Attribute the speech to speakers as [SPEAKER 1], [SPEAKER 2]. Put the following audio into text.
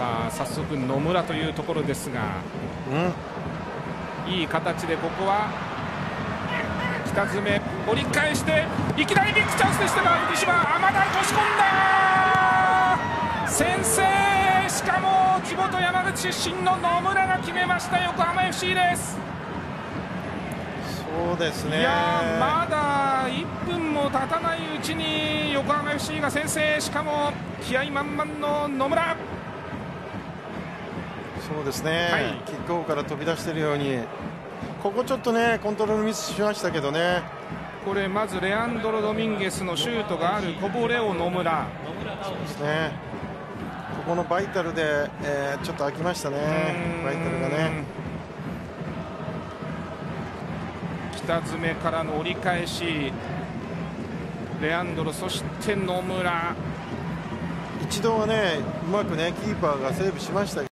[SPEAKER 1] さあ早速野村というところですが、うん、いい形でここは北爪折り返していきなりビッグチャンスでしたが藤島。まだ押し込んだ。先制。しかも地元山口出身の野村が決めました。横浜 FC です。
[SPEAKER 2] そうですね。
[SPEAKER 1] いやまだ1分も経たないうちに横浜 FC が先制。しかも気合満々の野村
[SPEAKER 2] そうですね、はい、キックオフから飛び出しているように。ここちょっとねコントロールミスしましたけどね。
[SPEAKER 1] これまずレアンドロ・ドミンゲスのシュートがあるこぼれを野村。
[SPEAKER 2] そうですね。ここのバイタルで、えー、ちょっと空きましたね。バイタルがね。
[SPEAKER 1] 北爪からの折り返し。レアンドロそして野村。
[SPEAKER 2] 一度はねうまくねキーパーがセーブしました